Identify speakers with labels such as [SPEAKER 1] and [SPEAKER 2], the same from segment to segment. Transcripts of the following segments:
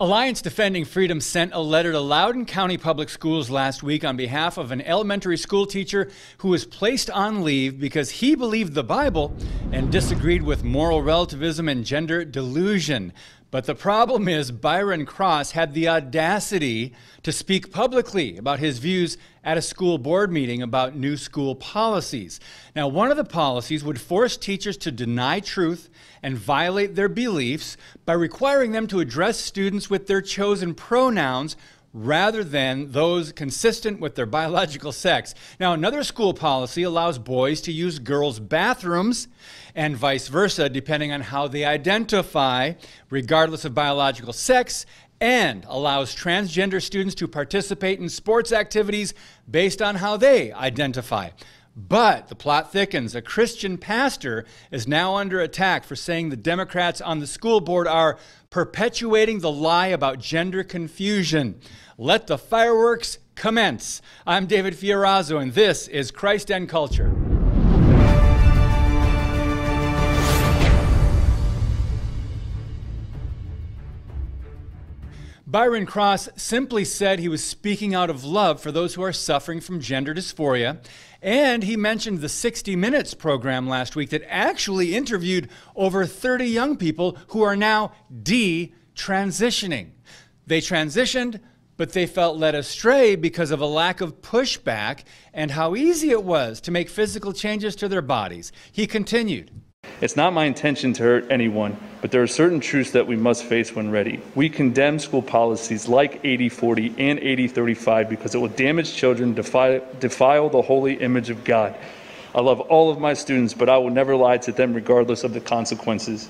[SPEAKER 1] Alliance Defending Freedom sent a letter to Loudoun County Public Schools last week on behalf of an elementary school teacher who was placed on leave because he believed the Bible and disagreed with moral relativism and gender delusion. But the problem is, Byron Cross had the audacity to speak publicly about his views at a school board meeting about new school policies. Now, one of the policies would force teachers to deny truth and violate their beliefs by requiring them to address students with their chosen pronouns rather than those consistent with their biological sex. Now, another school policy allows boys to use girls' bathrooms and vice versa, depending on how they identify, regardless of biological sex, and allows transgender students to participate in sports activities based on how they identify. But the plot thickens. A Christian pastor is now under attack for saying the Democrats on the school board are perpetuating the lie about gender confusion. Let the fireworks commence. I'm David Fiorazo, and this is Christ and Culture. Byron Cross simply said he was speaking out of love for those who are suffering from gender dysphoria. And he mentioned the 60 Minutes program last week that actually interviewed over 30 young people who are now de transitioning. They transitioned, but they felt led astray because of a lack of pushback and how easy it was to make physical changes to their bodies. He continued.
[SPEAKER 2] It's not my intention to hurt anyone, but there are certain truths that we must face when ready. We condemn school policies like 8040 and 8035 because it will damage children, defile, defile the holy image of God. I love all of my students, but I will never lie to them regardless of the consequences.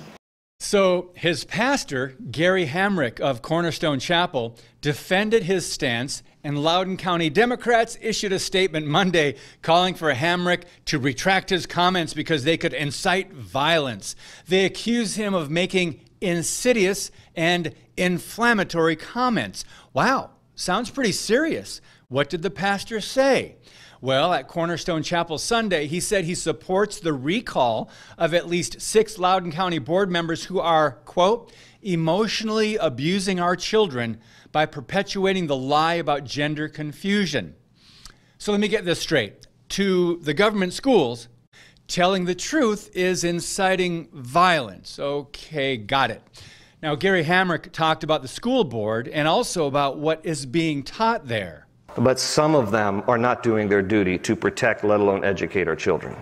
[SPEAKER 1] So, his pastor, Gary Hamrick of Cornerstone Chapel, defended his stance, and Loudoun County Democrats issued a statement Monday calling for Hamrick to retract his comments because they could incite violence. They accuse him of making insidious and inflammatory comments. Wow, sounds pretty serious. What did the pastor say? Well, at Cornerstone Chapel Sunday, he said he supports the recall of at least six Loudoun County board members who are, quote, emotionally abusing our children by perpetuating the lie about gender confusion. So let me get this straight. To the government schools, telling the truth is inciting violence. Okay, got it. Now, Gary Hamrick talked about the school board and also about what is being taught there.
[SPEAKER 3] But some of them are not doing their duty to protect, let alone educate our children.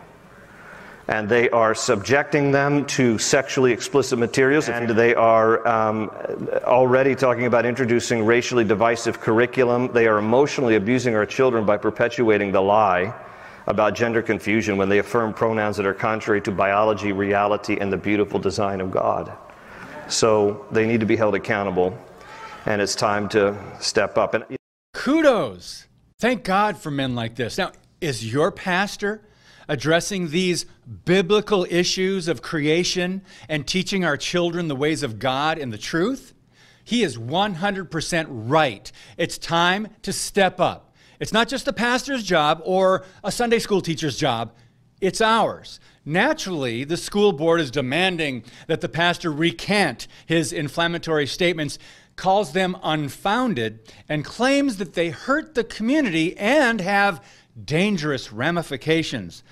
[SPEAKER 3] And they are subjecting them to sexually explicit materials, and they are um, already talking about introducing racially divisive curriculum. They are emotionally abusing our children by perpetuating the lie about gender confusion when they affirm pronouns that are contrary to biology, reality, and the beautiful design of God. So they need to be held accountable, and it's time to step up. And
[SPEAKER 1] Kudos. Thank God for men like this. Now, is your pastor addressing these biblical issues of creation and teaching our children the ways of God and the truth? He is 100% right. It's time to step up. It's not just a pastor's job or a Sunday school teacher's job, it's ours. Naturally, the school board is demanding that the pastor recant his inflammatory statements calls them unfounded, and claims that they hurt the community and have dangerous ramifications.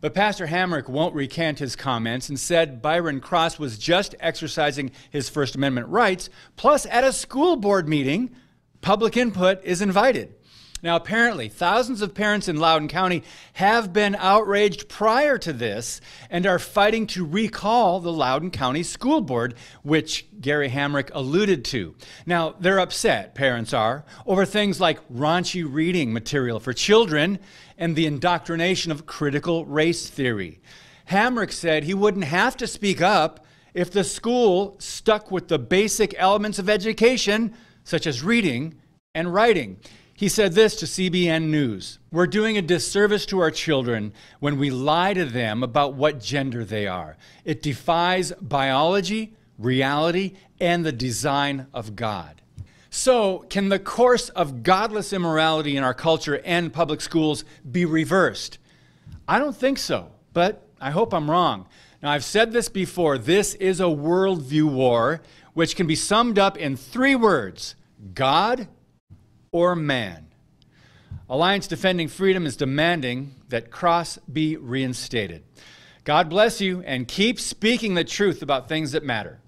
[SPEAKER 1] But Pastor Hamrick won't recant his comments and said Byron Cross was just exercising his First Amendment rights. Plus, at a school board meeting, public input is invited. Now, apparently, thousands of parents in Loudoun County have been outraged prior to this and are fighting to recall the Loudoun County School Board, which Gary Hamrick alluded to. Now, they're upset, parents are, over things like raunchy reading material for children and the indoctrination of critical race theory. Hamrick said he wouldn't have to speak up if the school stuck with the basic elements of education, such as reading and writing. He said this to CBN News We're doing a disservice to our children when we lie to them about what gender they are. It defies biology, reality, and the design of God. So, can the course of godless immorality in our culture and public schools be reversed? I don't think so, but I hope I'm wrong. Now, I've said this before this is a worldview war which can be summed up in three words God or man. Alliance Defending Freedom is demanding that cross be reinstated. God bless you and keep speaking the truth about things that matter.